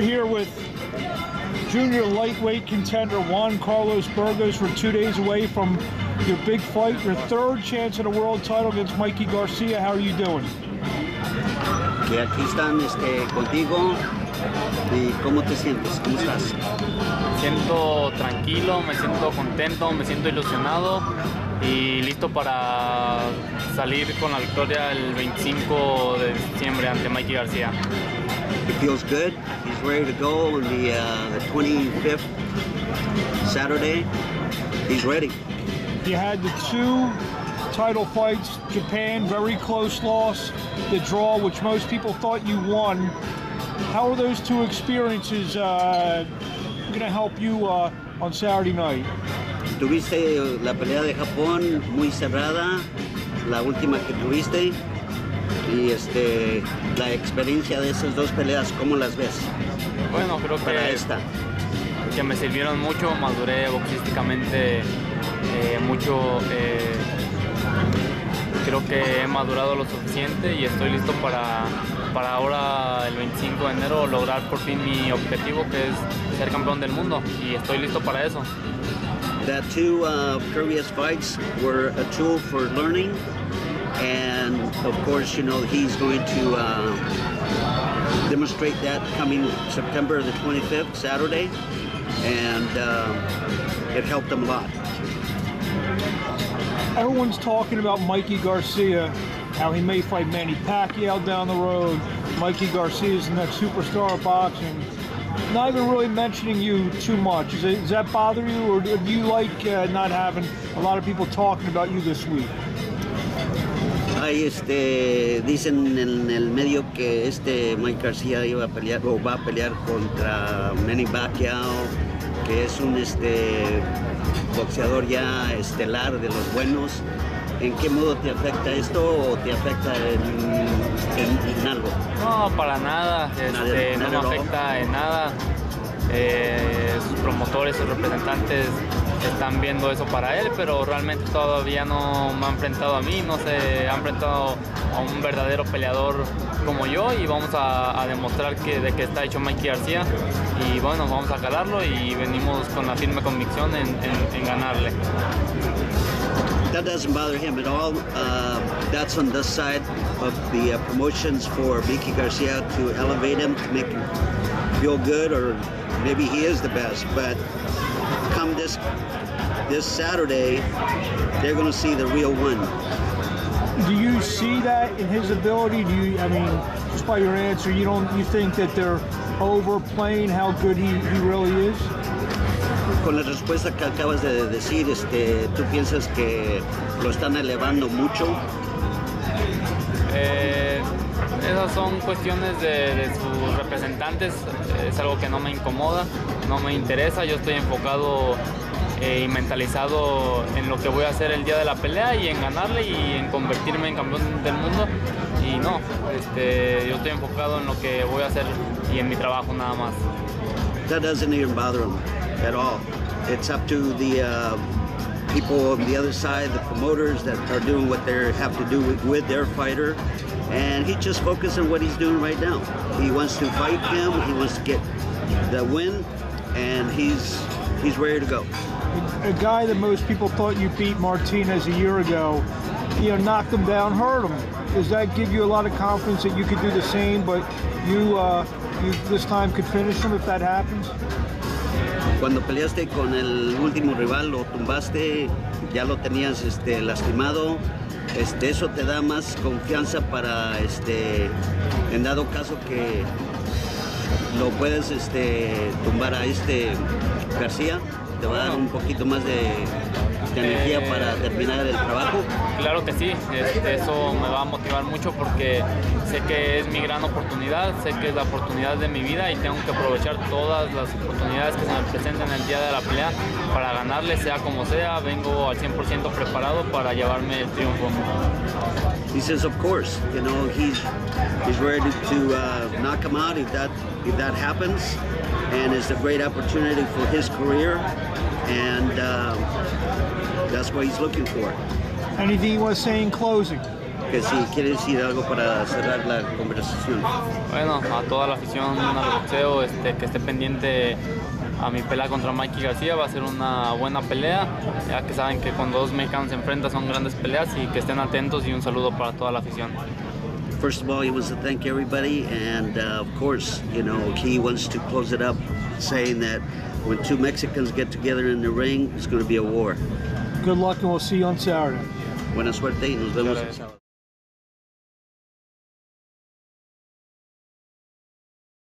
We're here with junior lightweight contender Juan Carlos Burgos. We're two days away from your big fight, your third chance at a world title against Mikey Garcia. How are you doing? Y aquí están este, contigo. ¿Y cómo te sientes? ¿Cómo estás? siento tranquilo, me siento contento, me siento ilusionado y listo para salir con la victoria el 25 de diciembre ante Mikey García. He feels good. He's ready to go on the, uh, the 25th Saturday. He's ready. You had the two title fights, Japan, very close loss, the draw, which most people thought you won. How are those two experiences uh, going to help you uh, on Saturday night? Tuviste la pelea de Japón muy cerrada, la última que tuviste. Y este, la experiencia de esas dos peleas, ¿cómo las ves? Bueno, creo para que, esta. que me sirvieron mucho, maduré boxísticamente eh, mucho. eh, creo que he madurado lo suficiente y estoy listo para, para ahora, el 25 de enero, lograr por fin mi objetivo, que es ser campeón del mundo. Y estoy listo para eso. That two uh, previous fights were a tool for learning, and of course, you know he's going to uh, demonstrate that coming September the 25th, Saturday, and uh, it helped him a lot. Everyone's talking about Mikey Garcia, how he may fight Manny Pacquiao down the road. Mikey Garcia is the next superstar of boxing. Not even really mentioning you too much. It, does that bother you, or do you like uh, not having a lot of people talking about you this week? Hay este, dicen en el medio que este Mike García iba a pelear o va a pelear contra Manny Pacquiao, que es un este, boxeador ya estelar de los buenos. ¿En qué modo te afecta esto o te afecta en, en- en algo? No, para nada, este, no me afecta en nada. Eh, sus promotores, sus representantes están viendo eso para él, pero realmente todavía no me ha enfrentado a mí, no se ha enfrentado a un verdadero peleador como yo y vamos a, a demostrar que, de que está hecho Mikey García y bueno, vamos a calarlo y venimos con la firme convicción en, en- en ganarle. That doesn't bother him at all. Uh, that's on the side of the uh, promotions for Vicky Garcia to elevate him, to make him feel good, or maybe he is the best. But come this this Saturday, they're going to see the real one. Do you see that in his ability? Do you? I mean, just by your answer, you don't. You think that they're overplaying how good he, he really is? Con la respuesta que acabas de decir, este, ¿tú piensas que lo están elevando mucho? Eh, esas son cuestiones de, sus representantes, es algo que no me incomoda, no me interesa, yo estoy enfocado eh, y mentalizado en lo que voy a hacer el día de la pelea y en ganarle y en convertirme en campeón del mundo y no, este, yo estoy enfocado en lo que voy a hacer y en mi trabajo nada más. That doesn't even bother him at all. It's up to the uh, people on the other side, the promoters that are doing what they have to do with, with their fighter. And he just focused on what he's doing right now. He wants to fight him. He wants to get the win, and he's he's ready to go. A guy that most people thought you beat Martinez a year ago, you know, knocked him down, hurt him. Does that give you a lot of confidence that you could do the same, but you, uh, you this time could finish him if that happens? Cuando peleaste con el último rival, lo tumbaste, ya lo tenías este, lastimado. Este, eso te da más confianza para, este, en dado caso que lo puedes este, tumbar a este García, te va a dar un poquito más de, de energía para terminar el trabajo. Claro que sí, este, eso me va a motivar mucho porque sé que es mi gran oportunidad, sé que es la oportunidad de mi vida y tengo que aprovechar todas las oportunidades que se me presenten el día de la pelea para ganarle, sea como sea, vengo al 100% preparado para llevarme el triunfo. He says, of course, you know, he's he's ready to uh, knock him out if that if that happens, and it's a great opportunity for his career, and uh, that's what he's looking for. Anything you want to say in closing? que si quiere decir algo para cerrar la conversación. Bueno, a toda la afición al boxeo este, que esté pendiente a mi pelea contra Mikey García, va a ser una buena pelea, ya que saben que cuando dos mexicanos se enfrentan son grandes peleas y que estén atentos y un saludo para toda la afición. First of all, he wants to thank everybody, and uh, of course, you know, he wants to close it up saying that when two Mexicans get together in the ring, it's going to be a war. Good luck, and we'll see you on Saturday. Buena suerte y nos vemos el Gracias. sábado.